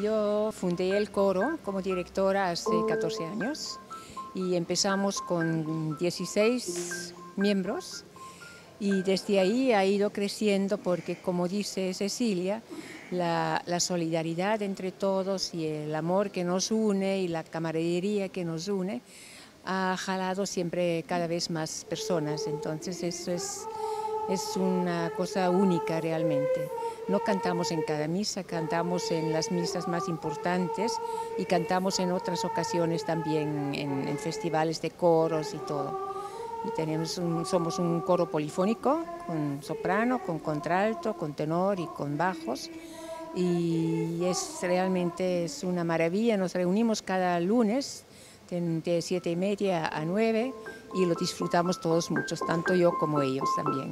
Yo fundé el coro como directora hace 14 años y empezamos con 16 miembros y desde ahí ha ido creciendo porque, como dice Cecilia, la, la, solidaridad entre todos y el amor que nos une y la camaradería que nos une ha jalado siempre cada vez más personas. Entonces eso es, es una cosa única realmente. No cantamos en cada misa, cantamos en las misas más importantes y cantamos en otras ocasiones también en, festivales de coros y todo. Tenemos somos un coro polifónico con soprano, con contralto, con tenor y con bajos. Y es realmente es una maravilla. Nos reunimos cada lunes de siete y media a nueve y lo disfrutamos todos muchos, tanto yo como ellos también.